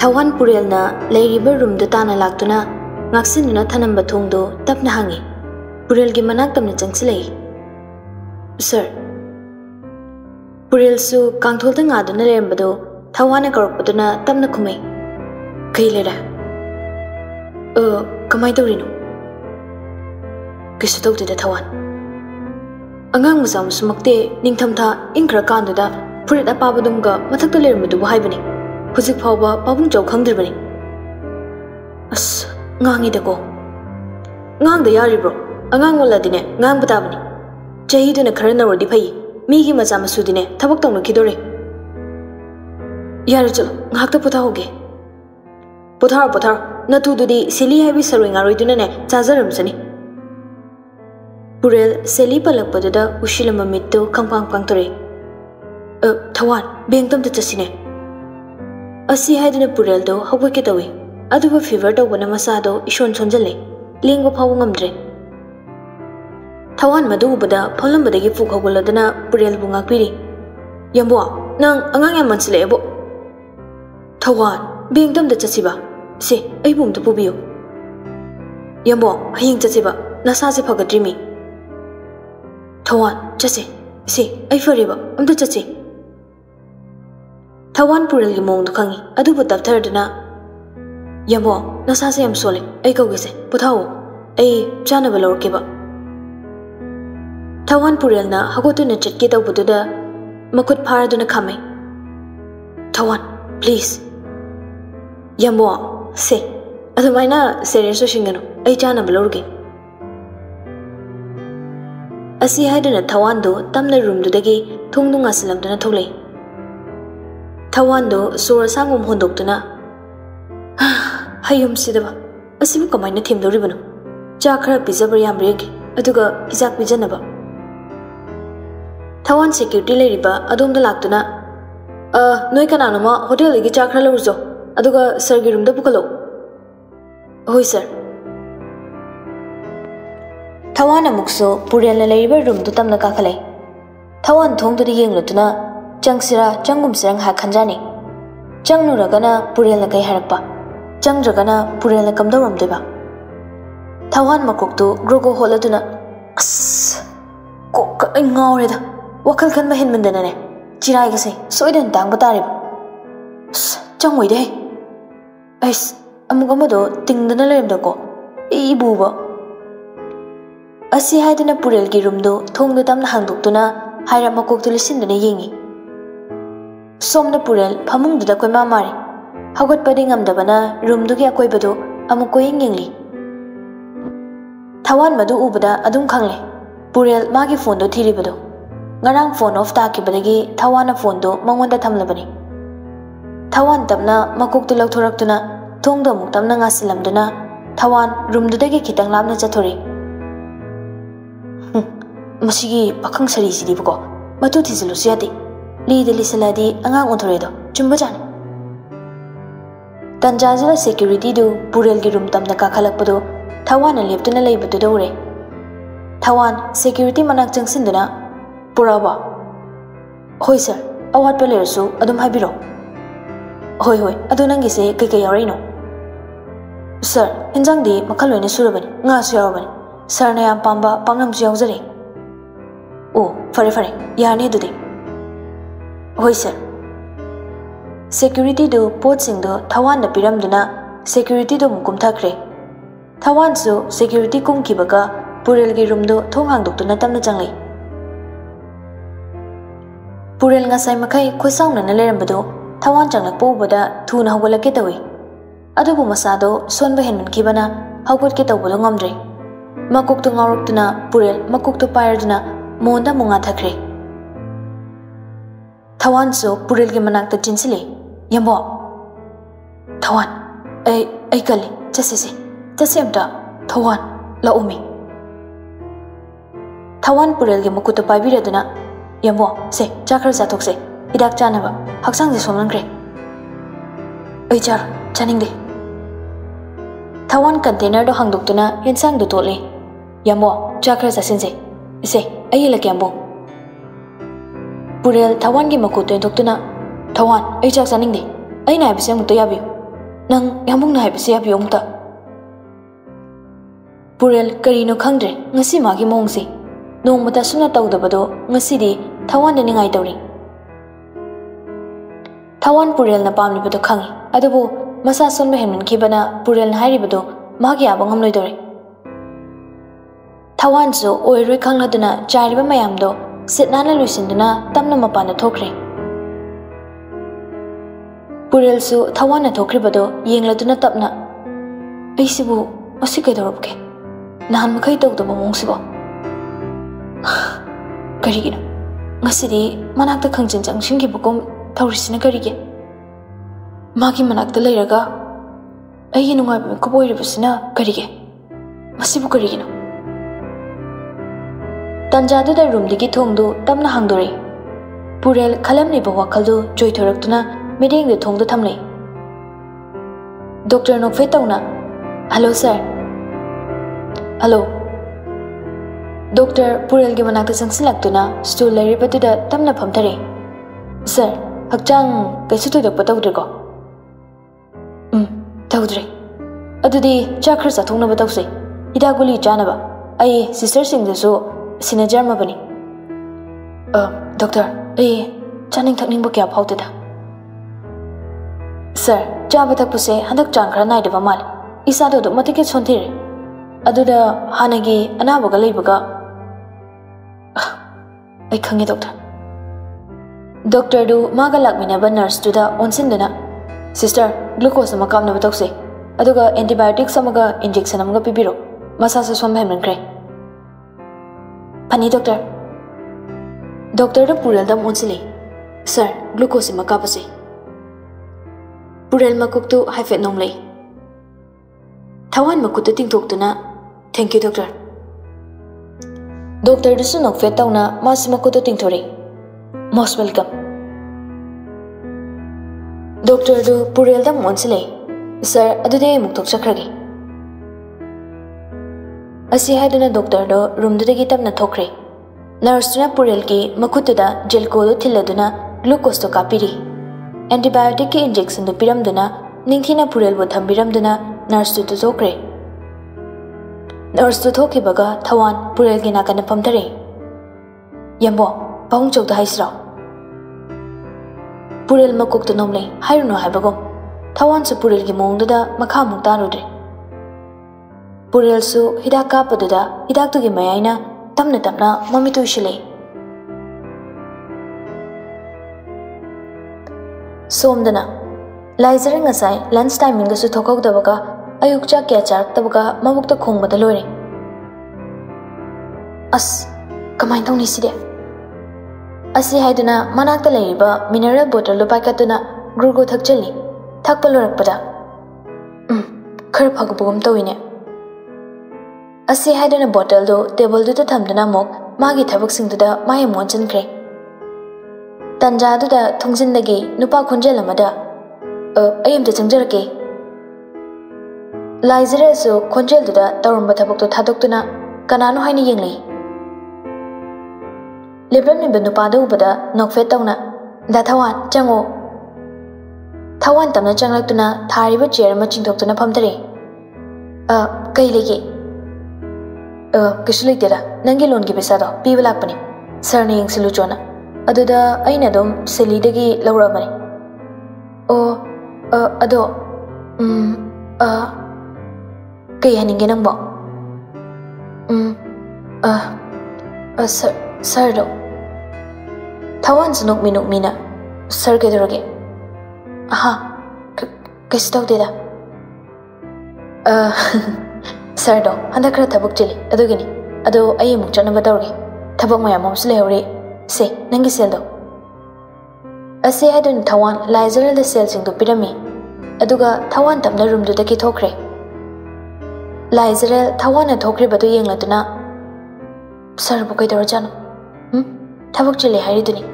ꯊꯋꯥꯟ ꯄꯨꯔꯦꯜꯅ ꯂꯩꯔꯤꯕ ꯔꯨꯝꯗ ꯇꯥꯅ ꯂꯥꯛꯇꯨꯅ ꯉꯥꯛꯁꯤꯟꯗꯨꯅ ꯊꯅꯝꯕ ꯊꯣꯡꯗꯣ ꯇꯞꯅ ꯍꯥꯡꯉꯤ ꯄꯨꯔꯦꯜꯒꯤ ꯃꯅꯥꯛ ꯇꯝꯅ ꯆꯪꯁꯤꯜꯂꯛꯏ ꯁꯔ ꯄꯨꯔꯦꯜꯁꯨ ꯀꯥꯡꯊꯣꯜꯗ ꯉꯥꯗꯨꯅ ꯂꯩꯔꯝꯕꯗꯣ ꯊꯋꯥꯟꯅ ꯀꯧꯔꯛꯄꯗꯨꯅ ꯇꯞꯅ ꯈꯨꯝꯃꯩ ꯀꯩ ꯂꯩꯔꯦ ꯑ ꯀꯃꯥꯏꯅ ꯇꯧꯔꯤꯅꯣ ꯀꯩꯁꯨ ꯇꯧꯗꯦꯗ ꯊꯋꯥꯟ ꯑꯉꯥꯡ ꯃꯆꯥ ꯃꯁꯨꯃꯛꯇꯤ ꯅꯤꯡꯊꯝꯊꯥ ꯏꯪꯈ꯭ꯔꯀꯥꯟꯗꯨꯗ ꯐꯨꯔꯤꯠ ꯑꯄꯥꯕꯗꯨꯝꯒ ꯃꯊꯛꯇ ꯂꯩꯔꯝꯕꯗꯨꯕꯨ ꯍꯥꯏꯕꯅꯤ 후직 파워바 빠붕 저 강들버니 아스 ngangi de ko ngang de yari bro angang wala dine ngang buta bani jehi dine kharna ro diphai mi gi ma jama su dine thabak tong no khidore yari chalo ngak ta pota hoge pothar pothar na tu du di seli hai bi saroi nga roi dine ne chaza ram sani purel seli palak pada da ushila mamitto kangpang pangtore thawan bengtam ta chasine asi haidina purel do hogwe ke tawe aduwa fever do wana masa do ishon sonjale lingo phaw ngamdre. Thawan madu bada pholam bada gi phuk hogol dana purel bunga kwiri. Yambo nang angang yam mansle bo thawan bengdam da chasiba. Se ai bum da pubiyo. Yambo haying chasiba. Nasa se phagadri mi thawan chase. Se ai fariba. Amda chase. ꯊꯋꯥꯟ ꯄꯨꯔꯦꯜꯒꯤ ꯃꯑꯣꯡꯗꯣ ꯈꯪꯉꯤ ꯑꯗꯨꯕꯨ ꯇꯞꯊꯔꯗꯨꯅ ꯌꯥꯝꯕꯣ ꯅꯁꯥꯁꯦ ꯌꯥꯝ ꯁꯣꯜꯂꯦ ꯑꯩ ꯀꯧꯒꯦꯁꯦ ꯄꯣꯊꯥꯋꯣ ꯑꯩ ꯆꯥꯅꯕ ꯂꯧꯔꯛꯀꯦꯕ ꯊꯋꯥꯟ ꯄꯨꯔꯦꯜꯅ ꯍꯧꯒꯠꯇꯨꯅ ꯆꯠꯀꯦ ꯇꯧꯕꯗꯨꯗ ꯃꯈꯨꯠ ꯐꯥꯔꯗꯨꯅ ꯈꯝꯃꯦ ꯊꯋꯥꯟ ꯄ꯭ꯂꯤꯖ ꯌꯥꯝꯕꯣ ꯁꯦ ꯑꯗꯨꯃꯥꯏꯅ ꯁꯦꯔꯤꯌꯁ ꯑꯣꯏꯁꯤꯟꯒꯅꯨ ꯑꯩ ꯆꯥꯅꯕ ꯂꯧꯔꯒꯦ ꯑꯁꯤ ꯍꯥꯏꯗꯨꯅ ꯊꯋꯥꯟꯗꯣ ꯇꯞꯅ ꯔꯨꯝꯗꯨꯗꯒꯤ ꯊꯣꯡꯗꯨ ꯉꯥꯁꯤꯜꯂꯝꯗꯨꯅ ꯊꯣꯛꯂꯛꯏ थवानदो सोर सांगुम होंदोक्तना हयुम सिदबा असिम कमाइन थेमदोरिबनो चा खरा पिजबर याम रेगे अदुगा इजाक पिजनबा थवान सिक्योरिटी लेरिबा अदोमदा लाक्तना अ नोय कनानोमा होटल लेगे चा खरा लउजो अदुगा सर गी रूमदा पुकलो होय सर थवान अमुक्सो पुरेल लेरिबा रूम दु तमना काखले थवान थोंग दु chang sira changum sirang ha khanjani chang nu ragana purel na kai harakpa chang ragana purel na kamdaw ram deba thawan makok tu grogo holaduna as ko ka ngau re da wakal khan mahin man dana ne chirai ga sai soidan dang ba tarib chang oi dei ais amuk amado tingdana lem da ko i bu ba asi haidana purel gi room do hàng da tam na hai ra mà cục haira makok tu lisin da ne yengi somna pural phamung da koi ma mari hagot pading am da bana room du gya koi bado amu koi nging li. Thawan madu ubada adum khang le pural ma gi phone do thiri bado. Ngarang phone off ta ki badagi thawana phone do mangwan da thamla bani. Thawan tapna makuk tu lak thorak tuna thong do muk tamna nga silam duna thawan room du da gi khitang lam na cha thori ᱢᱟᱥᱤᱜᱤ ᱯᱟᱠᱷᱟᱝ ᱥᱟᱨᱤ ᱥᱤᱫᱤᱵᱚ ᱢᱟᱛᱩ ᱛᱤᱡᱞᱩ ᱥᱤᱭᱟᱫᱤ ꯊꯋꯥꯟ ꯔꯨꯝꯗꯨꯗꯒꯤ ꯈꯤꯇꯪ ꯂꯥꯞꯅ ꯆꯠꯊꯣꯔꯛꯏ ꯃꯁꯤꯒꯤ ꯄꯥꯈꯪ ꯁꯔꯤꯁꯤꯗꯤꯕꯀꯣ ꯃꯇꯨ ꯊꯤꯖꯤꯜꯂꯨꯁꯨ ꯌꯥꯗꯦ ꯂꯤꯗ ꯂꯤꯁꯜꯂꯗꯤ ꯑꯉꯥꯡ ꯑꯣꯟꯊꯣꯔꯛꯑꯦꯗꯣ ꯆꯨꯝꯕꯖꯥꯠꯅꯤ ꯇꯟꯖꯥꯁꯤꯗ ꯁꯦꯀ꯭ꯌꯨꯔꯤꯇꯤꯗꯨ ꯄꯨꯔꯦꯜꯒꯤ ꯔꯨꯝ ꯇꯝꯅ ꯀꯥꯈꯠꯂꯛꯄꯗꯨ ꯊꯋꯥꯟꯅ ꯂꯦꯞꯇꯨꯅ ꯂꯩꯕꯗꯨꯗ ꯎꯔꯦ ꯊꯋꯥꯟ ꯁꯦꯀ꯭ꯌꯨꯔꯤꯇꯤ ꯃꯅꯥꯛ ꯆꯪꯁꯤꯟꯗꯨꯅ ꯄꯨꯔꯛꯑꯕ ꯍꯣꯏ ꯁꯥꯔ ꯑꯋꯥꯠꯄ ꯂꯩꯔꯁꯨ ꯑꯗꯨꯝ ꯍꯥꯏꯕꯤꯔꯛꯑꯣ ꯍꯣꯏ ꯍꯣꯏ ꯑꯗꯣ ꯅꯪꯒꯤꯁꯦ ꯀꯩꯀꯩ ꯌꯥꯎꯔꯛꯏꯅꯣ ꯁꯥꯔ ꯏꯟꯖꯥꯡꯗꯤ ꯃꯈꯜ ꯂꯣꯏꯅ ꯁꯨꯔꯕꯅꯤ ꯉꯥꯁꯨ ꯌꯥꯎꯔꯕꯅꯤ ꯁꯥꯔꯅ ꯌꯥꯝ ꯄꯥꯝꯕ ꯄꯥꯛꯅꯝꯁꯨ ꯌꯥꯎꯖꯔꯦ ꯑꯣ ꯐꯔꯦ ꯐꯔꯦ ꯌꯥꯔꯅꯤ ꯑꯗꯨꯗꯤ ꯍꯣꯏ ꯁꯥꯔ ꯁꯦꯀ꯭ꯌꯨꯔꯤꯇꯤꯗꯨ ꯄꯣꯠꯁꯤꯡꯗꯨ ꯊꯋꯥꯟꯗ ꯄꯤꯔꯝꯗꯨꯅ ꯁꯦꯀ꯭ꯌꯨꯔꯤꯇꯤꯗꯨ ꯑꯃꯨꯛ ꯀꯨꯝꯊꯈ꯭ꯔꯦ ꯊꯋꯥꯟꯁꯨ ꯁꯦꯀ꯭ꯌꯨꯔꯤꯇꯤ ꯀꯨꯝꯈꯤꯕꯒ ꯄꯨꯔꯦꯜꯒꯤ ꯔꯨꯝꯗꯨ ꯊꯣꯡ ꯍꯥꯡꯗꯣꯛꯇꯨꯅ ꯇꯞꯅ ꯆꯪꯂꯛꯏ ꯄꯨꯔꯦꯜ ꯉꯁꯥꯏ ꯃꯈꯩ ꯈꯨꯠꯁꯥꯎꯅꯅ ꯂꯩꯔꯝꯕꯗꯨ ꯊꯋꯥꯟ ꯆꯪꯂꯛꯄ ꯎꯕꯗ ꯊꯨꯅ ꯍꯧꯒꯠꯂꯛꯀꯦ ꯇꯧꯏ ꯑꯗꯨꯕꯨ ꯃꯁꯥꯗꯣ ꯁꯣꯟꯕ ꯍꯦꯟꯃꯟꯈꯤꯕꯅ ꯍꯧꯒꯠꯀꯦ ꯇꯧꯕꯗꯣ ꯉꯝꯗ꯭ꯔꯦ ꯃꯀꯣꯛꯇꯨ ꯉꯥꯎꯔꯛꯇꯨꯅ ꯄꯨꯔꯦꯜ ꯃꯀꯣꯛꯇꯨ ꯄꯥꯏꯔꯗꯨꯅ ꯃꯣꯟꯗ ꯑꯃꯨꯛ ꯉꯥꯊꯈ꯭ꯔꯦ ꯊꯋꯥꯟꯁꯨ ꯄꯨꯔꯦꯜꯒꯤ ꯃꯅꯥꯛꯇ ꯆꯤꯟꯁꯤꯜꯂꯤ ꯌꯥꯝꯕꯣ ꯊꯋꯥꯟ ꯑꯩ ꯑꯩ ꯀꯜꯂꯤ ꯆꯠꯁꯤꯁꯦ ꯆꯠꯁꯦ ꯑꯝꯇ ꯊꯋꯥꯟ ꯂꯥꯛꯎꯃꯤ ꯊꯋꯥꯟ ꯄꯨꯔꯦꯜꯒꯤ ꯃꯈꯨꯠꯇꯨ ꯄꯥꯏꯕꯤꯔꯗꯨꯅ ꯌꯥꯝꯕꯣ ꯁꯦ ꯆꯥꯛ ꯈꯔ ꯆꯥꯊꯣꯛꯁꯦ ꯍꯤꯗꯥꯛ ꯆꯥꯅꯕ ꯍꯛꯆꯥꯡꯁꯦ ꯁꯣꯟꯃꯟꯈ꯭ꯔꯦ ꯑꯩ ꯆꯥꯔ ꯆꯥꯅꯤꯡꯗꯦ ꯊꯋꯥꯟ ꯀꯟꯇꯦꯅꯔꯗꯣ ꯍꯥꯡꯗꯣꯛꯇꯨꯅ ꯌꯦꯟꯁꯥꯡꯗꯨ ꯇꯣꯠꯂꯤ ꯌꯥꯝꯕꯣ ꯆꯥꯛ ꯈꯔ ꯆꯥꯁꯤꯟꯁꯦ ꯏꯁꯦ ꯑꯩ ꯌꯦꯜꯂꯛꯀꯦ ꯌꯥꯝꯕꯣ पुरेल थवान की मको तो थोक्तुना थवान ए चाक सानिंग दे ए ना हबसे मुतो याबि नंग यामुंग ना हबसे याबि ओंगता पुरेल करीनो खंगद्रे ngasi magi mongse nongmata sumna tawdabado ngasi di थवान ने निगाई तौरी थवान पुरेल ना पामलि बदो खंगि अदबो मसा सुनबे हेमन खिबना पुरेल ना हाइरि बदो मागि आबो ngam loi दौरी थवान जो ओइरु खंगना दुना चाइरिबा मायाम दो ꯅꯥꯟꯅ ꯂꯣꯏꯁꯤꯟꯗꯨꯅ ꯇꯞꯅ ꯃꯄꯥꯟꯗ ꯊꯣꯛꯈ꯭ꯔꯦ ꯄꯨꯔꯦꯜꯁꯨ ꯊꯋꯥꯟꯅ ꯊꯣꯛꯈ꯭ꯔꯤꯕꯗꯣ ꯌꯦꯡꯂꯗꯨꯅ ꯇꯞꯅ ꯑꯩꯁꯤꯕꯨ ꯃꯁꯤ ꯀꯩꯗꯧꯔꯕꯒꯦ ꯅꯍꯥꯟ ꯃꯈꯩ ꯇꯧꯗꯕ ꯃꯑꯣꯡꯁꯤꯕꯣ ꯀꯔꯤꯒꯤꯅꯣ ꯉꯁꯤꯗꯤ ꯃꯅꯥꯛꯇ ꯈꯪꯖꯤꯟ ꯆꯪꯁꯤꯟꯈꯤꯕꯒꯨꯝ ꯇꯧꯔꯤꯁꯤꯅ ꯀꯔꯤꯒꯤ ꯃꯥꯒꯤ ꯃꯅꯥꯛꯇ ꯂꯩꯔꯒ ꯑꯩꯒꯤ ꯅꯨꯡꯉꯥꯏꯕ ꯃꯤꯀꯨꯞ ꯑꯣꯏꯔꯤꯕꯁꯤꯅ ꯀꯔꯤꯒꯤ ꯃꯁꯤꯕꯨ ꯀꯔꯤꯒꯤꯅꯣ ꯇꯟꯖꯥꯗꯨꯗ ꯔꯨꯝꯗꯒꯤ ꯊꯣꯡꯗꯨ ꯇꯞꯅ ꯍꯥꯡꯗꯣꯔꯛꯏ ꯄꯨꯔꯦꯜ ꯈꯜꯂꯝꯂꯤꯕ ꯋꯥꯈꯜꯗꯨ ꯆꯣꯏꯊꯣꯔꯛꯇꯨꯅ ꯃꯤꯠꯌꯦꯡꯗ ꯊꯣꯡꯗ ꯊꯝꯂꯛꯏ ꯗꯣꯛꯇꯔ ꯅꯣꯛꯐꯦꯠ ꯇꯧꯅ ꯍꯜꯂꯣ ꯁꯥꯔ ꯍꯜꯂꯣ ꯗꯣꯛꯇꯔ ꯄꯨꯔꯦꯜꯒꯤ ꯃꯅꯥꯛꯇ ꯆꯪꯁꯤꯜꯂꯛꯇꯨꯅ ꯁ꯭ꯇꯨꯜ ꯂꯩꯔꯤꯕꯗꯨꯗ ꯇꯞꯅ ꯐꯝꯊꯔꯦ ꯁꯥꯔ ꯍꯛꯆꯥꯡ ꯀꯩꯁꯨ ꯊꯣꯏꯗꯣꯛꯄ ꯇꯧꯗ꯭ꯔꯦꯀꯣ ꯎꯝ ꯇꯧꯗ꯭ꯔꯦ ꯑꯗꯨꯗꯤ ꯆꯥꯛ ꯈꯔ ꯆꯥꯊꯣꯛꯅꯕ ꯇꯧꯁꯤ ꯍꯤꯗꯥꯛ ꯒꯨꯂꯤ ꯆꯥꯅꯕ ꯑꯩ ꯁꯤꯁꯇꯔꯁꯤꯡꯗꯁꯨ ꯁꯤꯟꯅꯖꯔꯝꯃꯕꯅꯤ ꯗꯣꯛꯇꯔ ꯑꯩ ꯆꯥꯅꯤꯡ ꯊꯛꯅꯤꯡꯕ ꯀꯌꯥ ꯐꯥꯎꯗꯦꯗ ꯁꯥꯔ ꯆꯥꯕ ꯊꯛꯄꯁꯦ ꯍꯟꯗꯛ ꯆꯥꯡ ꯈꯔ ꯅꯥꯏꯗꯕ ꯃꯥꯜꯂꯦ ꯏꯁꯥꯗꯣ ꯑꯗꯨꯛ ꯃꯇꯤꯛ ꯁꯣꯟꯊꯤꯔꯦ ꯑꯗꯨꯗ ꯍꯥꯟꯅꯒꯤ ꯑꯅꯥꯕꯒ ꯂꯩꯕꯒ ꯑꯩ ꯈꯪꯉꯦ ꯗꯣꯛꯇꯔ ꯗꯣꯛꯇꯔꯗꯨ ꯃꯥꯒ ꯂꯥꯛꯃꯤꯟꯅꯕ ꯅꯔꯁꯇꯨꯗ ꯑꯣꯟꯁꯤꯟꯗꯨꯅ ꯁꯤꯁꯇꯔ ꯒ꯭ꯂꯨꯀꯣꯁ ꯑꯃ ꯀꯥꯞꯅꯕ ꯇꯧꯁꯦ ꯑꯗꯨꯒ ꯑꯦꯟꯇꯤꯕꯥꯌꯣꯇꯤꯛꯁ ꯑꯃꯒ ꯏꯟꯖꯦꯛꯁꯟ ꯑꯃꯒ ꯄꯤꯕꯤꯔꯣ ꯃꯁꯥꯁꯦ ꯁꯣꯟꯕ ꯍꯦꯟꯃꯟꯈ꯭ꯔꯦ Pani doctor. Doctor da pural dam unsile. Sir, glucose ma kapase. Pural makuk tu haifet nom anh mà makut tu ting thok tu na. Thank you doctor. Doctor du su nok fet tau na mas makut tu ting thori. Most welcome. Doctor du pural dam unsile. Sir, adu de muk tok rồi. ꯑꯁꯤ ꯍꯥꯏꯗꯨꯅ ꯗꯣꯛꯇꯔꯗꯣ ꯔꯨꯝꯗꯨꯗꯒꯤ ꯇꯞꯅ ꯊꯣꯛꯈ꯭ꯔꯦ ꯅꯔꯁꯇꯨꯅ ꯄꯨꯔꯦꯜꯒꯤ ꯃꯈꯨꯠꯇꯨꯗ ꯖꯦꯜꯀꯣꯗꯨ ꯊꯤꯜꯂꯗꯨꯅ ꯒ꯭ꯂꯨꯀꯣꯁꯇꯣ ꯀꯥꯞꯄꯤꯔꯤ ꯑꯦꯟꯇꯤꯕꯥꯌꯣꯇꯤꯛꯀꯤ ꯏꯟꯖꯦꯛꯁꯟꯗꯨ ꯄꯤꯔꯝꯗꯨꯅ ꯅꯤꯡꯊꯤꯅ ꯄꯨꯔꯦꯜꯕꯨ ꯊꯝꯕꯤꯔꯝꯗꯨꯅ ꯅꯔꯁꯇꯨ ꯊꯣꯛꯈ꯭ꯔꯦ ꯅꯔꯁꯇꯨ ꯊꯣꯛꯈꯤꯕꯒ ꯊꯋꯥꯟ ꯄꯨꯔꯦꯜꯒꯤ ꯅꯥꯀꯟꯗ ꯐꯝꯊꯔꯛꯏ ꯌꯥꯝꯕꯣ ꯄꯥꯕꯨꯡ ꯆꯧꯗ ꯍꯥꯏꯁꯤꯔꯣ ꯄꯨꯔꯦꯜ ꯃꯀꯣꯛꯇ ꯅꯣꯝꯂꯩ ꯍꯥꯏꯔꯨꯅꯨ ꯍꯥꯏꯕꯒꯨꯝ ꯊꯋꯥꯟꯁꯨ ꯄꯨꯔꯦꯜꯒꯤ ꯃꯑꯣꯡꯗꯨꯗ ꯃꯈꯥꯃꯨꯛ ꯇꯥꯔꯨꯗ꯭ꯔꯦ ꯄꯨꯔꯦꯜꯁꯨ ꯍꯤꯗꯥꯛ ꯀꯥꯞꯄꯗꯨꯗ ꯍꯤꯗꯥꯛꯇꯨꯒꯤ ꯃꯌꯥꯏꯅ ꯇꯞꯅ ꯇꯞꯅ ꯃꯃꯤꯠꯇꯨ ꯎꯏꯁꯤꯜꯂꯛꯏ ꯁꯣꯝꯗꯅ ꯂꯥꯏꯖꯔ ꯉꯁꯥꯏ ꯂꯟꯁ ꯇꯥꯏꯃꯤꯡꯗꯁꯨ ꯊꯣꯛꯍꯧꯗꯕꯒ ꯑꯌꯨꯛ ꯆꯥꯛ ꯀꯌꯥ ꯆꯥꯔꯛꯇꯕꯒ ꯃꯕꯨꯛꯇ ꯈꯣꯡꯕꯗ ꯂꯣꯏꯔꯦ ꯑꯁ ꯀꯃꯥꯏꯅ ꯇꯧꯅꯤ ꯁꯤꯗꯤ ꯑꯁꯤ ꯍꯥꯏꯗꯨꯅ ꯃꯅꯥꯛꯇ ꯂꯩꯔꯤꯕ ꯃꯤꯅꯔꯦꯜ ꯕꯣꯇꯜꯗꯨ ꯄꯥꯏꯈꯠꯇꯨꯅ ꯒ꯭ꯔꯨꯒ꯭ꯔꯨ ꯊꯛꯆꯜꯂꯤ ꯊꯛꯄ ꯂꯣꯏꯔꯛꯄꯗ ꯎꯝ ꯈꯔ ꯐꯒꯠꯄꯒꯨꯝ ꯇꯧꯏꯅꯦ ꯑꯁꯤ ꯍꯥꯏꯗꯨꯅ ꯕꯣꯇꯜꯗꯨ ꯇꯦꯕꯜꯗꯨꯗ ꯊꯝꯗꯨꯅ ꯑꯃꯨꯛ ꯃꯥꯒꯤ ꯊꯕꯛꯁꯤꯡꯗꯨꯗ ꯃꯥꯏ ꯑꯃꯨꯛ ꯑꯣꯟꯁꯤꯟꯈ꯭ꯔꯦ ꯇꯟꯖꯥꯗꯨꯗ ꯊꯣꯡꯖꯤꯟꯗꯒꯤ ꯅꯨꯄꯥ ꯈꯣꯟꯖꯦꯜ ꯑꯃꯗ ꯑꯩ ꯑꯝꯇ ꯆꯪꯖꯔꯛꯀꯦ ꯂꯥꯏꯖꯔꯦꯜꯁꯨ ꯈꯣꯟꯖꯦꯜꯗꯨꯗ ꯇꯧꯔꯝꯕ ꯊꯕꯛꯇꯣ ꯊꯥꯗꯣꯛꯇꯨꯅ ꯀꯅꯥꯅꯣ ꯍꯥꯏꯅ ꯌꯦꯡꯂꯛꯏ ꯂꯦꯞꯂꯝꯂꯤꯕ ꯅꯨꯄꯥꯗ ꯎꯕꯗ ꯅꯣꯛꯐꯦꯠ ꯇꯧꯅ ꯗꯥ ꯊꯋꯥꯟ ꯆꯪꯉꯣ ꯊꯋꯥꯟ ꯇꯞꯅ ꯆꯪꯂꯛꯇꯨꯅ ꯊꯥꯔꯤꯕ ꯆꯤꯌꯔ ꯑꯃ ꯆꯤꯡꯊꯣꯛꯇꯨꯅ ꯐꯝꯊꯔꯦ ꯑ ꯀꯩ ꯂꯩꯒꯦ ꯑ ꯀꯩꯁꯨ ꯂꯩꯇꯦꯗ ꯅꯪꯒꯤ ꯂꯣꯟꯒꯤ ꯄꯩꯁꯥꯗꯣ ꯄꯤꯕ ꯂꯥꯛꯄꯅꯤ ꯁꯥꯔꯅ ꯌꯦꯡꯁꯤꯜꯂꯨ ꯆꯣꯅ ꯑꯗꯨꯗ ꯑꯩꯅ ꯑꯗꯨꯝ ꯁꯦꯂꯤꯗꯒꯤ ꯂꯧꯔꯛꯑꯕꯅꯤ ꯑꯣ ꯑꯗꯣ ꯎꯝ ꯀꯩ ꯍꯥꯏꯅꯤꯡꯒꯦ ꯅꯪꯕꯣ ꯎꯝ ꯁꯥꯔ ꯁꯥꯔꯗꯣ ꯊꯋꯥꯟꯁꯨ ꯅꯣꯛꯃꯤ ꯅꯣꯛꯃꯤꯅ ꯁꯥꯔ ꯀꯩꯗꯧꯔꯒꯦ ꯑꯍꯥ ꯀꯩꯁꯨ ꯇꯧꯗꯦꯗ ꯁꯥꯔꯗꯣ ꯍꯟꯗꯛ ꯈꯔ ꯊꯕꯛ ꯆꯤꯜꯂꯤ ꯑꯗꯨꯒꯤꯅꯤ ꯑꯗꯣ ꯑꯩ ꯑꯃꯨꯛ ꯆꯠꯅꯕ ꯇꯧꯔꯒꯦ ꯊꯕꯛ ꯃꯌꯥꯝ ꯑꯃꯁꯨ ꯂꯩꯍꯧꯔꯤ ꯁꯦ ꯅꯪꯒꯤ ꯁꯦꯜꯗꯣ ꯑꯁꯤ ꯍꯥꯏꯗꯨꯅ ꯊꯋꯥꯟ ꯂꯥꯏꯖꯔꯦꯜꯗ ꯁꯦꯜꯁꯤꯡꯗꯨ ꯄꯤꯔꯝꯃꯤ ꯑꯗꯨꯒ ꯊꯋꯥꯟ ꯇꯞꯅ ꯔꯨꯝꯗꯨꯗꯒꯤ ꯊꯣꯛꯈ꯭ꯔꯦ ꯂꯥꯏꯖꯔꯦꯜ ꯊꯋꯥꯟꯅ ꯊꯣꯛꯈ꯭ꯔꯤꯕꯗꯨ ꯌꯦꯡꯂꯗꯨꯅ ꯁꯥꯔꯕꯨ ꯀꯩꯗꯧꯔꯖꯥꯠꯅꯣ ꯎꯝ ꯊꯕꯛ ꯆꯤꯜꯂꯦ ꯍꯥꯏꯔꯤꯗꯨꯅꯤ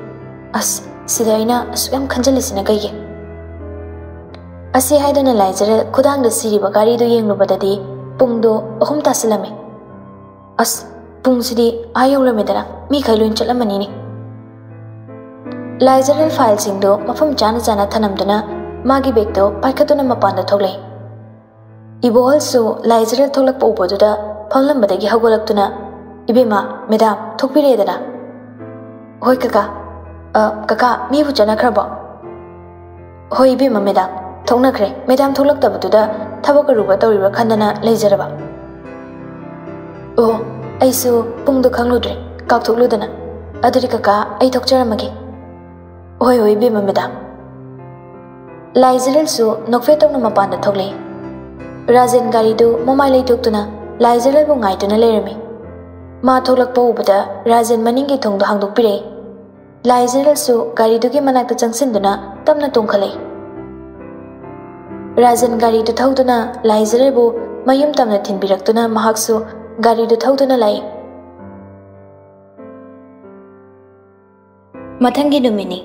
ꯑꯁ ꯁꯤꯗ ꯑꯩꯅ ꯑꯁꯨꯛ ꯌꯥꯝ ꯈꯟꯖꯤꯜꯂꯤꯁꯤꯅ ꯀꯩꯒꯤ ꯑꯁꯤ ꯍꯥꯏꯗꯨꯅ ꯂꯥꯏꯖꯔꯦꯜ ꯈꯨꯗꯥꯡꯗ ꯁꯤꯔꯤꯕ ꯒꯥꯔꯤꯗꯨ ꯌꯦꯡꯂꯨꯕꯗꯗꯤ ꯄꯨꯡꯗꯣ ꯑꯍꯨꯝ ꯇꯥꯁꯤꯜꯂꯝꯃꯤ ꯑꯁ ꯄꯨꯡꯁꯤꯗꯤ ꯑꯥ ꯌꯧꯔꯝꯃꯦꯗꯅ ꯃꯤꯈꯩ ꯂꯣꯏ ꯆꯠꯂꯝꯃꯅꯤꯅꯦ ꯂꯥꯏꯖꯔꯦꯜ ꯐꯥꯏꯜꯁꯤꯡꯗꯨ ꯃꯐꯝ ꯆꯥꯅ ꯆꯥꯅ ꯊꯅꯝꯗꯨꯅ ꯃꯥꯒꯤ ꯕꯦꯒꯇꯣ ꯄꯥꯏꯈꯠꯇꯨꯅ ꯃꯄꯥꯟꯗ ꯊꯣꯛꯂꯛꯏ ꯏꯕꯣꯍꯜꯁꯨ ꯂꯥꯏꯖꯔꯦꯜ ꯊꯣꯛꯂꯛꯄ ꯎꯕꯗꯨꯗ ꯐꯝꯂꯝꯕꯗꯒꯤ ꯍꯧꯒꯠꯂꯛꯇꯨꯅ ꯏꯕꯦꯝꯃ ꯃꯦꯗꯥꯝ ꯊꯣꯛꯄꯤꯔꯦꯗꯅ ꯍꯣꯏ ꯀꯀꯥ ꯀꯀꯥ ꯃꯤꯕꯨ ꯆꯠꯅꯈ꯭ꯔꯕꯣ ꯍꯣꯏ ꯏꯕꯦꯝꯃ ꯃꯦꯗꯥꯝ ꯊꯣꯛꯅꯈ꯭ꯔꯦ ꯃꯦꯗꯥꯝ ꯊꯣꯛꯂꯛꯇꯕꯗꯨꯗ ꯊꯕꯛ ꯑꯔꯨꯕ ꯇꯧꯔꯤꯕ꯭ꯔꯥ ꯈꯟꯗꯅ ꯂꯩꯖꯔꯕ ꯑꯣ ꯑꯩꯁꯨ ꯄꯨꯡꯗꯣ ꯈꯪꯂꯨꯗ꯭ꯔꯦ ꯀꯥꯎꯊꯣꯛꯂꯨꯗꯅ ꯑꯗꯨꯗꯤ ꯀꯀꯥ ꯑꯩ ꯊꯣꯛꯆꯔꯝꯃꯒꯦ ꯍꯣꯏ ꯍꯣꯏ ꯏꯕꯦꯝꯃ ꯃꯦꯗꯥꯝ ꯂꯥꯏꯖꯔꯦꯜꯁꯨ ꯅꯣꯛꯐꯦꯠ ꯇꯧꯅ ꯃꯄꯥꯟꯗ ꯊꯣꯛꯂꯛꯏ ꯔꯥꯖꯦꯟ ꯒꯥꯔꯤꯗꯨ ꯃꯃꯥꯏ ꯂꯩꯊꯣꯛꯇꯨꯅ ꯂꯥꯏꯖꯔꯦꯜꯕꯨ ꯉꯥꯏꯗꯨꯅ ꯂꯩꯔꯝꯃꯤ ꯃꯥ ꯊꯣꯛꯂꯛꯄ ꯎꯕꯗ ꯔꯥꯖꯦꯟ ꯃꯅꯤꯡꯒꯤ ꯊꯣꯡꯗꯣ ꯍꯥꯡꯗꯣꯛꯄꯤꯔꯛꯏ ꯂꯥꯏꯖꯔꯦꯜꯁꯨ ꯒꯥꯔꯤꯗꯨꯒꯤ ꯃꯅꯥꯛꯇ ꯆꯪꯁꯤꯟꯗꯨꯅ ꯇꯞꯅ ꯇꯣꯡꯈꯠꯂꯛꯏ ꯔꯥꯖꯟ ꯒꯥꯔꯤꯗꯨ ꯊꯧꯗꯨꯅ ꯂꯥꯏꯖꯔꯦꯜꯕꯨ ꯃꯌꯨꯝ ꯇꯝꯅ ꯊꯤꯟꯕꯤꯔꯛꯇꯨꯅ ꯃꯍꯥꯛꯁꯨ ꯒꯥꯔꯤꯗꯨ ꯊꯧꯗꯨꯅ ꯂꯥꯛꯏ ꯃꯊꯪꯒꯤ ꯅꯨꯃꯤꯠꯅꯤ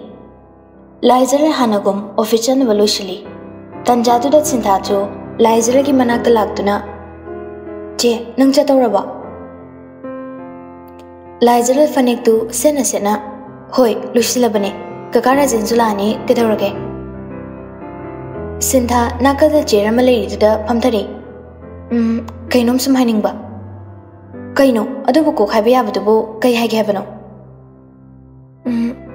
ꯂꯥꯏꯖꯔꯦꯜ ꯍꯥꯟꯅꯒꯨꯝ ꯑꯣꯐꯤꯁ ꯆꯠꯅꯕ ꯂꯣꯏꯁꯤꯜꯂꯤ ꯇꯟꯖꯥꯗꯨꯗ ꯁꯤꯟꯊꯥꯁꯨ ꯂꯥꯏꯖꯔꯦꯜꯒꯤ ꯃꯅꯥꯛꯇ ꯂꯥꯛꯇꯨꯅ ꯆꯦ ꯅꯪ ꯆꯠꯇꯧꯔꯕ ꯂꯥꯏꯖꯔꯦꯜ ꯐꯅꯦꯛꯇꯨ ꯁꯦꯠꯅ ꯁꯦꯠꯅ ꯍꯣꯏ ꯂꯣꯏꯁꯤꯜꯂꯕꯅꯦ ꯀꯀꯥ ꯔꯥꯖꯦꯟꯁꯨ ꯂꯥꯛꯑꯅꯤ ꯀꯩꯗꯧꯔꯒꯦ ಸಿಂಧಾ ನಾಕದ ಚೇರಮಲೆ ಇದ್ದದ ಫಮ್ಥರಿ ಕೈನೋಮ್ ಸುಮ್ ಹೈನಿಂಗ್ಬ ಕೈನೋ ಅದುಬು ಕೋಕ್ ಹೈಬ ಯಾಬದುಬು ಕೈ ಹೈಗೆ ಹೈಬನೋ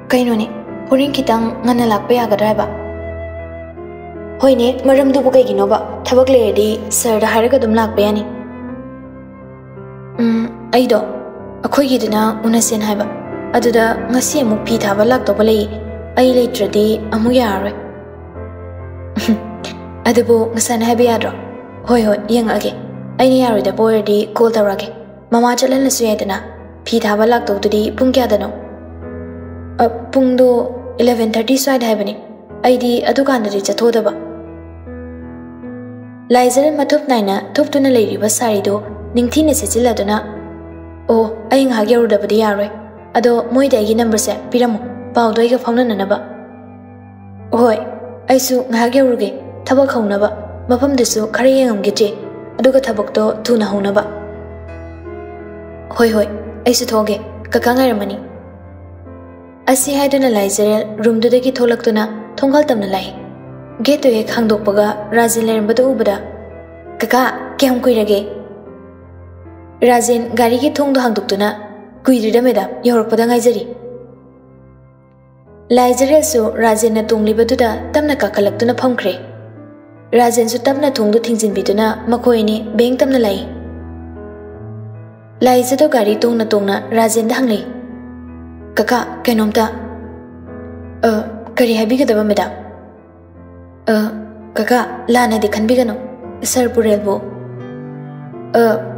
ಕೈನೋನೆ ಹುರಿನ್ ಕಿತಂಗ್ ನನ್ನ ಲಾಕ್ಬ ಯಾಗದ್ರ ಹೈಬ ಹೋಯ್ನೆ ಮರಮ್ದುಬು ಕೈಗಿನೋಬ ಥಬಕ್ ಲೇಡಿ ಸರ್ದ ಹೈರಗ ದುಮ್ ಲಾಕ್ಬ ಯಾನಿ ಐದೋ ಅಖೋಯ್ಗಿದನ ಉನಸೇನ್ ಹೈಬ ಅದುದ ngasi amuk phi thaba lak to balai ai leitradi amu yaroi ꯑꯗꯨꯕꯨ ꯉꯁꯥꯏꯅ ꯍꯥꯏꯕ ꯌꯥꯗ꯭ꯔꯣ ꯍꯣꯏ ꯍꯣꯏ ꯌꯦꯡꯉꯛꯑꯒꯦ ꯑꯩꯅ ꯌꯥꯔꯣꯏꯗꯕ ꯑꯣꯏꯔꯗꯤ ꯀꯣꯜ ꯇꯧꯔꯛꯑꯒꯦ ꯃꯃꯥ ꯆꯠꯍꯜꯂꯁꯨ ꯌꯥꯏꯗꯅ ꯐꯤ ꯊꯥꯕ ꯂꯥꯛꯇꯧꯗꯨꯗꯤ ꯄꯨꯡ ꯀꯌꯥꯗꯅꯣ ꯄꯨꯡꯗꯣ ꯏꯂꯚꯦꯟ ꯊꯥꯔꯇꯤ ꯁ꯭ꯋꯥꯏꯗ ꯍꯥꯏꯕꯅꯤ ꯑꯩꯗꯤ ꯑꯗꯨꯀꯥꯟꯗꯗꯤ ꯆꯠꯊꯣꯛꯗꯕ ꯂꯥꯏꯖꯔ ꯃꯊꯨꯞ ꯅꯥꯏꯅ ꯊꯨꯞꯇꯨꯅ ꯂꯩꯔꯤꯕ ꯁꯥꯔꯤꯗꯨ ꯅꯤꯡꯊꯤꯅ ꯁꯦꯠꯆꯤꯜꯂꯗꯨꯅ ꯑꯣ ꯑꯩ ꯉꯥꯏꯍꯥꯛ ꯌꯧꯔꯨꯗꯕꯗꯤ ꯌꯥꯔꯣꯏ ꯑꯗꯣ ꯃꯣꯏꯗ ꯑꯩꯒꯤ ꯅꯝꯕꯔꯁꯦ ꯄꯤꯔꯝꯃꯨ ꯄꯥꯎꯗꯣ ꯑꯩꯒ ꯐꯥꯎꯅꯅꯅꯕ ꯍꯣꯏ ꯑꯩꯁꯨ ꯉꯥꯏꯍꯥꯛ ꯌꯧꯔꯨꯒꯦ ꯊꯕꯛ ꯍꯧꯅꯕ ꯃꯐꯝꯗꯨꯁꯨ ꯈꯔ ꯌꯦꯡꯉꯝꯒꯦ ꯑꯗꯨꯒ ꯊꯕꯛꯇꯣ ꯊꯨꯅ ꯍꯧꯅꯕ ꯍꯣꯏ ꯍꯣꯏ ꯑꯩꯁꯨ ꯊꯣꯛꯑꯒꯦ ꯀꯀꯥ ꯉꯥꯏꯔꯝꯃꯅꯤ ꯑꯁꯤ ꯍꯥꯏꯗꯨꯅ ꯂꯥꯏꯖꯔꯦꯜ ꯔꯨꯝꯗꯨꯗꯒꯤ ꯊꯣꯛꯂꯛꯇꯨꯅ ꯊꯣꯡꯒꯥꯜ ꯇꯝꯅ ꯂꯥꯛꯏ ꯒꯦꯠꯇꯨ ꯍꯦꯛ ꯍꯥꯡꯗꯣꯛꯄꯒ ꯔꯥꯖꯦꯟ ꯂꯩꯔꯝꯕꯗꯨ ꯎꯕꯗ ꯀꯀꯥ ꯀꯌꯥꯝ ꯀꯨꯏꯔꯒꯦ ꯔꯥꯖꯦꯟ ꯒꯥꯔꯤꯒꯤ ꯊꯣꯡꯗꯣ ꯍꯥꯡꯗꯣꯛꯇꯨꯅ ꯀꯨꯏꯗ꯭ꯔꯤꯗ ꯃꯦꯗꯥꯝ ꯌꯧꯔꯛꯄꯗ ꯉꯥꯏꯖꯔꯤ ꯂꯥꯏꯖꯔꯦꯜꯁꯨ ꯔꯥꯖꯦꯟꯅ ꯇꯣꯡꯂꯤꯕꯗꯨꯗ ꯇꯞꯅ ꯀꯥꯈꯠꯂꯛꯇꯨꯅ ꯐꯝꯈ꯭ꯔꯦ ꯔꯥꯖꯦꯟꯁꯨ ꯇꯞꯅ ꯊꯣꯡꯗꯣ ꯊꯤꯡꯖꯤꯟꯕꯤꯗꯨꯅ ꯃꯈꯣꯏ ꯑꯅꯤ ꯕꯦꯡ ꯇꯝꯅ ꯂꯥꯛꯏ ꯂꯥꯏꯖꯗꯣ ꯒꯥꯔꯤ ꯇꯣꯡꯅ ꯇꯣꯡꯅ ꯔꯥꯖꯦꯟꯗ ꯍꯪꯂꯛꯏ ꯀꯀꯥ ꯀꯩꯅꯣꯝꯇ ꯀꯔꯤ ꯍꯥꯏꯕꯤꯒꯗꯕ ꯃꯦꯗꯥꯝ ꯀꯀꯥ ꯂꯥꯟꯅꯗꯤ ꯈꯟꯕꯤꯒꯅꯨ ꯁꯔ ꯄꯨꯔꯦꯜꯕꯨ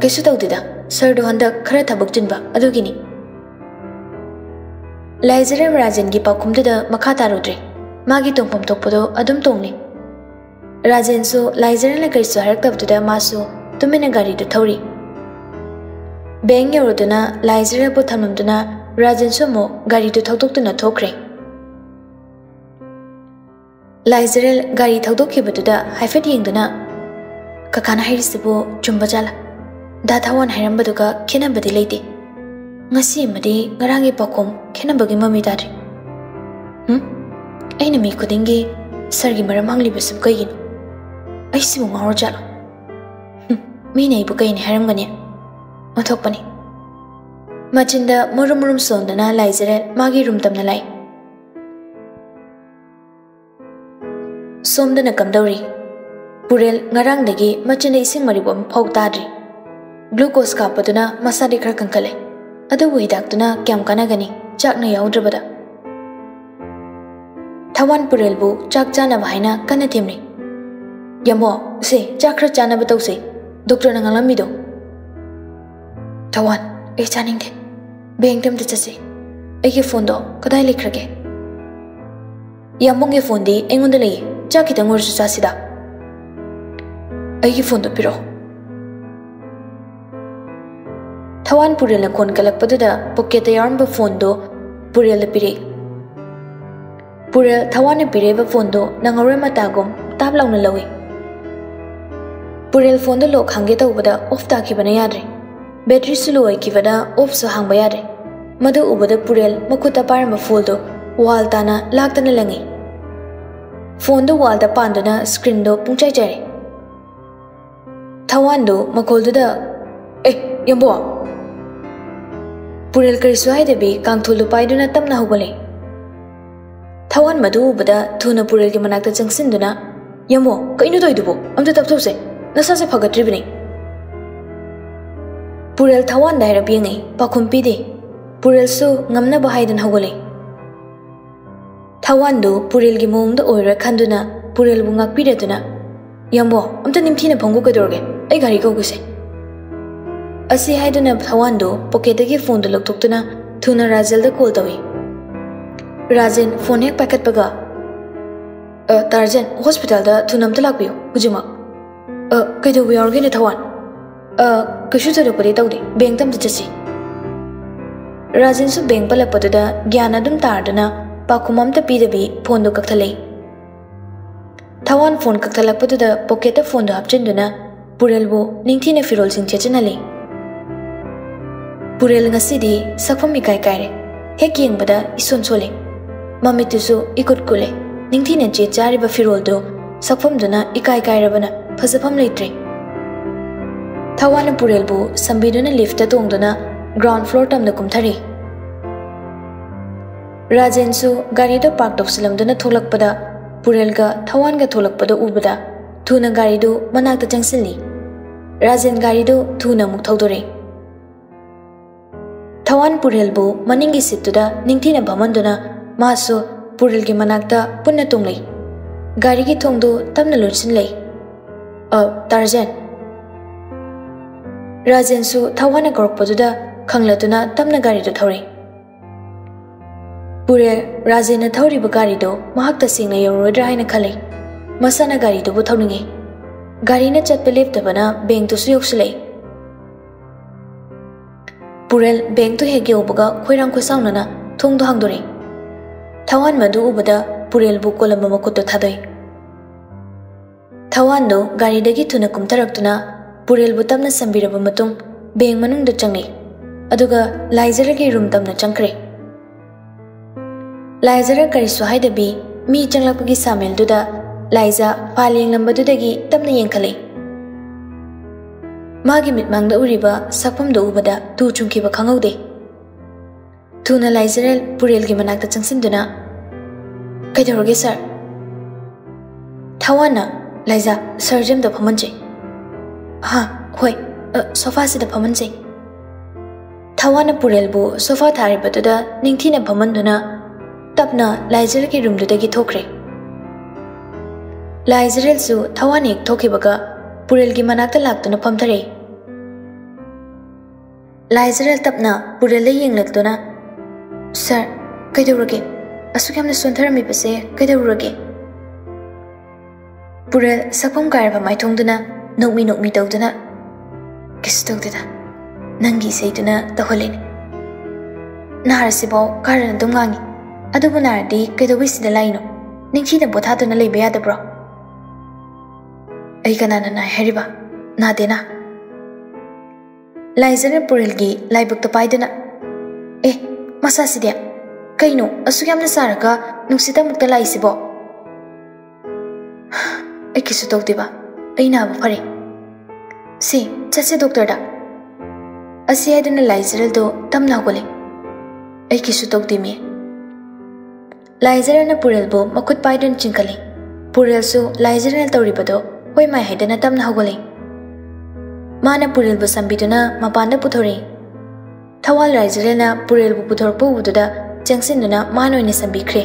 ꯀꯩꯁꯨ ꯇꯧꯗꯦꯗ ꯁꯔꯗꯣ ꯍꯟꯗꯛ ꯈꯔ ꯊꯕꯛ ꯆꯤꯟꯕ ꯑꯗꯨꯒꯤꯅꯤ ꯂꯥꯏꯖꯔꯝ ꯔꯥꯖꯦꯟꯒꯤ ꯄꯥꯎꯈꯨꯝꯗꯨꯗ ꯃꯈꯥ ꯇꯥꯔꯨꯗ꯭ꯔꯦ ꯃꯥꯒꯤ ꯇꯣꯡꯐꯝ ꯊꯣꯛꯄꯗꯣ ꯑꯗꯨꯝ ꯇꯣꯡꯂꯤ ꯔꯥꯖꯦꯟꯁꯨ ꯂꯥꯏꯖꯔꯟꯅ ꯀꯔꯤꯁꯨ ꯍꯥꯏꯔꯛꯇꯕꯗꯨꯗ ꯃꯥꯁꯨ ꯇꯨꯃꯤꯟꯅ ꯒꯥꯔꯤꯗꯨ ꯊꯧꯔꯤ ꯕꯦꯡ ꯌꯧꯔꯗꯨꯅ ꯂꯥꯏꯖꯔꯕꯨ ꯊꯝꯂꯝꯗꯨꯅ ꯔꯥꯖꯟꯁꯨ ꯑꯃꯨꯛ ꯒꯥꯔꯤꯗꯨ ꯊꯧꯗꯣꯛꯇꯨꯅ ꯊꯣꯛꯈ꯭ꯔꯦ ꯂꯥꯏꯖꯔꯦꯜ ꯒꯥꯔꯤ ꯊꯧꯗꯣꯛꯈꯤꯕꯗꯨꯗ ꯍꯥꯏꯐꯦꯠ ꯌꯦꯡꯗꯨꯅ ꯀꯀꯥꯅ ꯍꯥꯏꯔꯤꯁꯤꯕꯨ ꯆꯨꯝꯕ ꯖꯥꯠꯂꯥ ꯗꯥ ꯊꯥꯋꯥꯟ ꯍꯥꯏꯔꯝꯕꯗꯨꯒ ꯈꯦꯠꯅꯕꯗꯤ ꯂꯩꯇꯦ ngasi mari ngarangi pakom khena bagi mami dar hm aina mi kudingi sargi maram hangli besum kai gin ai simu ngor jalo hm mi nei bu kai ne haram gane othok pani machinda murum murum sondana laizare magi room tamna lai somdana kamdauri purel ngarang dagi machinda ising mari bom phau đi. glucose kapatuna masadi khra kankale ꯑꯗꯨꯕꯨ ꯍꯤꯗꯥꯛꯇꯨꯅ ꯀꯌꯥꯝ ꯀꯥꯟꯅꯒꯅꯤ ꯆꯥꯛꯅ ꯌꯥꯎꯗ꯭ꯔꯕꯗ ꯊꯋꯥꯟ ꯄꯨꯔꯦꯜꯕꯨ ꯆꯥꯛ ꯆꯥꯅꯕ ꯍꯥꯏꯅ ꯀꯟꯅ ꯊꯦꯝꯂꯤ ꯌꯥꯃꯣ ꯁꯦ ꯆꯥꯛ ꯈꯔ ꯆꯥꯅꯕ ꯇꯧꯁꯦ ꯗꯣꯛꯇꯔꯅ ꯉꯥꯡꯂꯝꯃꯤꯗꯣ ꯊꯋꯥꯟ ꯑꯩ ꯆꯥꯅꯤꯡꯗꯦ ꯕꯦꯡꯛꯇ ꯑꯝꯇ ꯆꯠꯁꯤ ꯑꯩꯒꯤ ꯐꯣꯟꯗꯣ ꯀꯗꯥꯏ ꯂꯩꯈ꯭ꯔꯒꯦ ꯌꯥꯝꯕꯨꯡꯒꯤ ꯐꯣꯟꯗꯤ ꯑꯩꯉꯣꯟꯗ ꯂꯩꯌꯦ ꯆꯥꯛ ꯈꯤꯇꯪ ꯑꯣꯏꯔꯁꯨ ꯆꯥꯁꯤꯗ ꯑꯩꯒꯤ ꯐꯣꯟꯗꯣ ꯄꯤꯔꯛꯑꯣ थवान पुरेल खोन कलपद पोकेट याब फ़ोन पुरेल पीर पुरेल थवान पीरब फ़ोन नंगरों मतगोम ताब लौन लौ पुरेल फ़ोन लो खांगे तौबद ऑफ़ ताखीबन याद्रे बैटरी से लोईबद ऑफ़ सु हाब याद्रे मधु उबद पुरेल मखुत पारब फोल वाल ताना लातन लंगी फ़ोन वाल पान स्क्रीन पुचाई जाए थवान मखोल ए यंबो ꯄꯨꯔꯦꯜ ꯀꯔꯤꯁꯨ ꯍꯥꯏꯗꯕꯤ ꯀꯥꯡꯊꯣꯜꯗꯨ ꯄꯥꯏꯗꯨꯅ ꯇꯞꯅ ꯍꯧꯒꯠꯂꯦ ꯊꯋꯥꯟ ꯃꯗꯨ ꯎꯕꯗ ꯊꯨꯅ ꯄꯨꯔꯦꯜꯒꯤ ꯃꯅꯥꯛꯇ ꯆꯪꯁꯤꯟꯗꯨꯅ ꯌꯥꯝꯕꯣ ꯀꯩꯅꯣ ꯇꯧꯏꯗꯨꯕꯣ ꯑꯝꯇ ꯇꯞꯊꯣꯛꯁꯦ ꯅꯁꯥꯁꯦ ꯐꯒꯠꯇ꯭ꯔꯤꯕꯅꯤ ꯄꯨꯔꯦꯜ ꯊꯋꯥꯟꯗ ꯍꯥꯏꯔꯞ ꯌꯦꯡꯉꯤ ꯄꯥꯎꯈꯨꯝ ꯄꯤꯗꯦ ꯄꯨꯔꯦꯜꯁꯨ ꯉꯝꯅꯕ ꯍꯥꯏꯗꯅ ꯍꯧꯒꯠꯂꯦ ꯊꯋꯥꯟꯗꯨ ꯄꯨꯔꯦꯜꯒꯤ ꯃꯑꯣꯡꯗ ꯑꯣꯏꯔ ꯈꯟꯗꯨꯅ ꯄꯨꯔꯦꯜꯕꯨ ꯉꯥꯛꯄꯤꯔꯗꯨꯅ ꯌꯥꯝꯕꯣ ꯑꯝꯇ ꯅꯤꯡꯊꯤꯅ ꯐꯝꯒꯨ ꯀꯩꯗꯧꯔꯒꯦ ꯑꯩ ꯒꯥꯔꯤ ꯀꯧꯒꯦꯁꯦ ꯑꯁꯤ ꯍꯥꯏꯗꯨꯅ ꯊꯋꯥꯟꯗꯨ ꯄꯣꯀꯦꯠꯇꯒꯤ ꯐꯣꯟꯗꯨ ꯂꯧꯊꯣꯛꯇꯨꯅ ꯊꯨꯅ ꯔꯥꯖꯦꯜꯗ ꯀꯣꯜ ꯇꯧꯏ ꯔꯥꯖꯦꯟ ꯐꯣꯟ ꯍꯦꯛ ꯄꯥꯏꯈꯠꯄꯒ ꯇꯥꯔꯖꯦꯟ ꯍꯣꯁꯄꯤꯇꯥꯜꯗ ꯊꯨꯅ ꯑꯝꯇ ꯂꯥꯛꯄꯤꯌꯨ ꯍꯧꯖꯤꯛꯃꯛ ꯀꯩꯗꯧꯕ ꯌꯥꯎꯔꯒꯦꯅꯦ ꯊꯋꯥꯟ ꯀꯩꯁꯨ ꯊꯣꯏꯗꯣꯛꯄꯗꯤ ꯇꯧꯗꯦ ꯕꯦꯡꯛꯇ ꯑꯝꯇ ꯆꯠꯁꯤ ꯔꯥꯖꯦꯟꯁꯨ ꯕꯦꯡꯛ ꯄꯜꯂꯛꯄꯗꯨꯗ ꯒ꯭ꯌꯥꯟ ꯑꯗꯨꯝ ꯇꯥꯔꯗꯨꯅ ꯄꯥꯎꯈꯨꯝ ꯑꯝꯇ ꯄꯤꯗꯕꯤ ꯐꯣꯟꯗꯣ ꯀꯛꯊꯠꯂꯛꯏ ꯊꯋꯥꯟ ꯐꯣꯟ ꯀꯛꯊꯠꯂꯛꯄꯗꯨꯗ ꯄꯣꯀꯦꯠꯇ ꯐꯣꯟꯗꯣ ꯍꯥꯞꯆꯤꯟꯗꯨꯅ ꯄꯨꯔꯦꯜꯕꯨ ꯅꯤꯡꯊꯤꯅ ꯐꯤꯔꯣꯜꯁꯤꯡ Purel ngasidi sakfam ikai kaire. Hek yeng bada ison soling. Mamitusu ikut kule. Ningthi na je jari ba firol do sakfam duna ikai kaire bana phazafam leitre. Thawana Purel bu sambiduna lift ta tong duna ground floor tam na kumthari. Rajen su gari da park top silam duna tholak pada Purel ga thawan ga tholak pada ubada. Thuna gari do manak ta jangsilni. Rajen gari do thuna muk thaudore. थवान पुरेलबो मनिंगी सीटुदा निंगथीना भमनदुना मासु पुरेलगी मनाक्ता पुन्ना तोंगलई गाड़ी की थोंगदो तमना लोनसिनलई अब तारजन राजेंसु थवाना गोरकपदुदा खंगलतुना तमना गाड़ीदो थौरई पुरेल राजेना थौरिब गाड़ीदो महक्ता सिंगना यौरोइद्रा हाइना खलई मसाना गाड़ीदुबु थौनिंगी गाड़ीना चटपा लेप्तबना बेंगतुसु यौसुलई पुरेल बैंक तो हेगे उबगा खोइरांग खोसाउना ना थुंग दो हांगदोरे थवान मधु उबदा पुरेल बु कोलम मकुत थादै थवान दो गाड़ी दगी थुना कुमथरक्तुना पुरेल बु तमना संबिरब मतुम बेंग मनुंग द चंगै अदुगा लाइजर गे रूम तमना चंकरे लाइजर करि सुहाइदबी मी चंगलपगी सामेल दुदा लाइजा फालिंग लंबदुदगी तमना यंखलै ꯃꯥꯒꯤ ꯃꯤꯠꯃꯥꯡꯗ ꯎꯔꯤꯕ ꯁꯛꯐꯝꯗꯨ ꯎꯕꯗ ꯇꯨ ꯆꯨꯡꯈꯤꯕ ꯈꯪꯍꯧꯗꯦ ꯊꯨꯅ ꯂꯥꯏꯖꯔꯦꯜ ꯄꯨꯔꯦꯜꯒꯤ ꯃꯅꯥꯛꯇ ꯆꯪꯁꯤꯟꯗꯨꯅ ꯀꯩꯗꯧꯔꯒꯦ ꯁꯥꯔ ꯊꯋꯥꯟꯅ ꯂꯥꯏꯖꯥ ꯁꯔꯁꯦ ꯑꯝꯇ ꯐꯝꯍꯟꯖꯩ ꯍꯥ ꯍꯣꯏ ꯁꯣꯐꯥꯁꯤꯗ ꯐꯝꯍꯟꯖꯩ ꯊꯋꯥꯟꯅ ꯄꯨꯔꯦꯜꯕꯨ ꯁꯣꯐꯥ ꯊꯥꯔꯤꯕꯗꯨꯗ ꯅꯤꯡꯊꯤꯅ ꯐꯝꯍꯟꯗꯨꯅ ꯇꯞꯅ ꯂꯥꯏꯖꯔꯦꯜꯒꯤ ꯔꯨꯝꯗꯨꯗꯒꯤ ꯊꯣꯛꯈ꯭ꯔꯦ ꯂꯥꯏꯖꯔꯦꯜꯁꯨ ꯊꯋꯥꯟ ꯍꯦꯛ ꯊꯣꯛꯈꯤꯕꯒ ꯄꯨꯔꯦꯜꯒꯤ ꯃꯅꯥꯛꯇ ꯂꯥꯛꯇꯨꯅ ꯐꯝꯊꯔꯛꯏ ꯂꯥꯏꯖꯔꯦꯜ ꯇꯞꯅ ꯄꯨꯔꯦꯜꯗ ꯌꯦꯡꯂꯛꯇꯨꯅ ꯁꯥꯔ ꯀꯩꯗꯧꯔꯒꯦ ꯑꯁꯨꯛ ꯌꯥꯝꯅ ꯁꯣꯟꯊꯔꯝꯃꯤꯕꯁꯦ ꯀꯩꯗꯧꯔꯒꯦ ꯄꯨꯔꯦꯜ ꯁꯛꯐꯝ ꯀꯥꯏꯔꯕ ꯃꯥꯏꯊꯣꯡꯗꯨꯅ ꯅꯣꯛꯃꯤ ꯅꯣꯛꯃꯤ ꯇꯧꯗꯨꯅ ꯀꯩꯁꯨ ꯇꯧꯗꯦꯗ ꯅꯪꯒꯤ ꯏꯁꯩꯗꯨꯅ ꯇꯧꯍꯜꯂꯤꯅꯤ ꯅꯥꯔꯁꯤꯐꯥꯎ ꯀꯥꯔꯅ ꯑꯗꯨꯝ ꯉꯥꯡꯉꯤ ꯑꯗꯨꯕꯨ ꯅꯥꯔꯗꯤ ꯀꯩꯗꯧꯕꯩ ꯁꯤꯗ ꯂꯥꯛꯏꯅꯣ ꯅꯤꯡꯊꯤꯅ ꯄꯣꯊꯥꯗꯨꯅ ꯂꯩꯕ ꯌꯥꯗꯕ꯭ꯔꯣ ꯑꯩ ꯀꯅꯥꯅ ꯅꯥꯏ ꯍꯥꯏꯔꯤꯕ ꯅꯥꯗꯦꯅ ꯂꯥꯏꯖꯔ ꯄꯨꯔꯦꯜꯒꯤ ꯂꯥꯏꯕꯛꯇ ꯄꯥꯏꯗꯨꯅ ꯑꯦ ꯃꯁꯥꯁꯤꯗꯤ ꯀꯩꯅꯣ ꯑꯁꯨꯛ ꯌꯥꯝꯅ ꯆꯥꯔꯒ ꯅꯨꯡꯁꯤꯠ ꯑꯃꯨꯛꯇ ꯂꯥꯛꯏꯁꯤꯕꯣ ꯑꯩ ꯀꯩꯁꯨ ꯇꯧꯗꯦꯕ ꯑꯩ ꯅꯥꯕ ꯐꯔꯦ ꯁꯤ ꯆꯠꯁꯦ ꯗꯣꯛꯇꯔꯗ ꯑꯁꯤ ꯍꯥꯏꯗꯨꯅ ꯂꯥꯏꯖꯔꯦꯜꯗꯣ ꯇꯝꯅ ꯍꯧꯒꯠꯂꯦ ꯑꯩ ꯀꯩꯁꯨ ꯇꯧꯗꯦꯃꯤ ꯂꯥꯏꯖꯔꯦꯜꯅ ꯄꯨꯔꯦꯜꯕꯨ ꯃꯈꯨꯠ ꯄꯥꯏꯗꯨꯅ ꯆꯤꯡꯈꯠꯂꯤ ꯄꯨꯔꯦꯜꯁꯨ ꯂꯥꯏꯖꯔꯦꯜ ꯇꯧꯔꯤꯕꯗꯣ ꯍꯣꯏ ꯃꯥꯏ ꯍꯥꯏꯗꯅ ꯇꯞꯅ ꯍꯧꯒꯠꯂꯤ mana puril bu sambiduna mapanda puthori thawal raizilena puril bu puthor pu ududa changsinuna manoi ne sambikre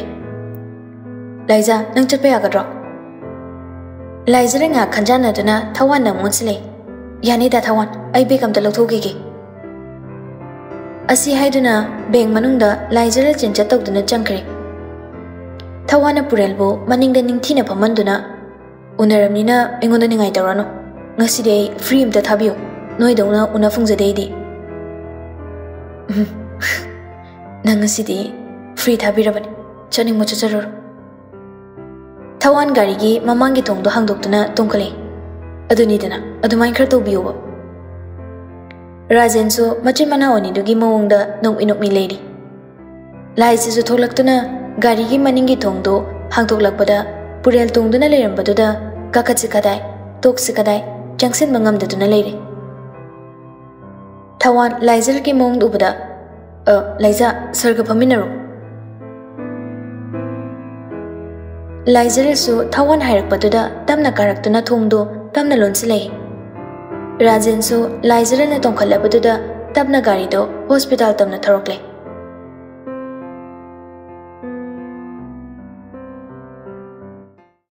laiza nang chatpe agadro laizire nga khanjana duna thawan na munsle yani da thawan ai be kam da lokhogi gi asi haiduna beng manungda laizire chincha tokduna changkre thawana puril bu maningda ningthina phamanduna unaramnina engonda ningai tawrano ꯉꯁꯤꯗꯤ ꯑꯩ ꯐ꯭ꯔꯤ ꯑꯝꯇ ꯊꯥꯕꯤꯌꯨ ꯅꯣꯏꯗꯧꯅ ꯎꯅ ꯐꯪꯖꯗꯦ ꯑꯩꯗꯤ ꯅꯪ ꯉꯁꯤꯗꯤ ꯐ꯭ꯔꯤ ꯊꯥꯕꯤꯔꯕꯅꯤ ꯆꯠꯅꯤꯡꯕ ꯆꯠꯆꯔꯨꯔꯣ ꯊꯋꯥꯟ ꯒꯥꯔꯤꯒꯤ ꯃꯃꯥꯡꯒꯤ ꯊꯣꯡꯗꯣ ꯍꯥꯡꯗꯣꯛꯇꯨꯅ ꯇꯣꯡꯈꯠꯂꯦ ꯑꯗꯨꯅꯤꯗꯅ ꯑꯗꯨꯃꯥꯏꯅ ꯈꯔ ꯇꯧꯕꯤꯌꯨꯕ ꯔꯥꯖꯦꯟꯁꯨ ꯃꯆꯤꯟ ꯃꯅꯥꯎ ꯑꯅꯤꯗꯨꯒꯤ ꯃꯑꯣꯡꯗ ꯅꯣꯛꯃꯤ ꯅꯣꯛꯃꯤ ꯂꯩꯔꯤ ꯂꯥꯏꯁꯤꯁꯨ ꯊꯣꯛꯂꯛꯇꯨꯅ ꯒꯥꯔꯤꯒꯤ ꯃꯅꯤꯡꯒꯤ ꯊꯣꯡꯗꯣ ꯍꯥꯡꯗꯣꯛꯂꯛꯄꯗ ꯄꯨꯔꯦꯜ ꯇꯣꯡꯗꯨꯅ ꯂꯩꯔꯝꯕꯗꯨꯗ ꯀꯥꯈꯠꯁꯤ ꯀꯗꯥꯏ ꯇꯣꯛꯁꯤ ꯀꯗꯥꯏ ꯆꯪꯁꯤꯟꯕ ꯉꯝꯗꯗꯨꯅ ꯂꯩꯔꯦ ꯊꯋꯥꯟ ꯂꯥꯏꯖꯔꯒꯤ ꯃꯑꯣꯡꯗ ꯎꯕꯗ ꯑ ꯂꯩꯖꯥ ꯁꯔꯒ ꯐꯝꯃꯤꯟꯅꯔꯣ ꯂꯥꯏꯖꯔꯁꯨ ꯊꯋꯥꯟ ꯍꯥꯏꯔꯛꯄꯗꯨꯗ ꯇꯞꯅ ꯀꯥꯔꯛꯇꯨꯅ ꯊꯣꯡꯗꯣ ꯇꯞꯅ ꯂꯣꯟꯁꯤꯜꯂꯛꯏ ꯔꯥꯖꯦꯟꯁꯨ ꯂꯥꯏꯖꯔꯅ ꯇꯣꯡꯈꯠꯂꯕꯗꯨꯗ ꯇꯞꯅ ꯒꯥꯔꯤꯗꯣ ꯍꯣꯁꯄꯤꯇꯥꯜ ꯇꯝꯅ ꯊꯧꯔꯛꯂꯦ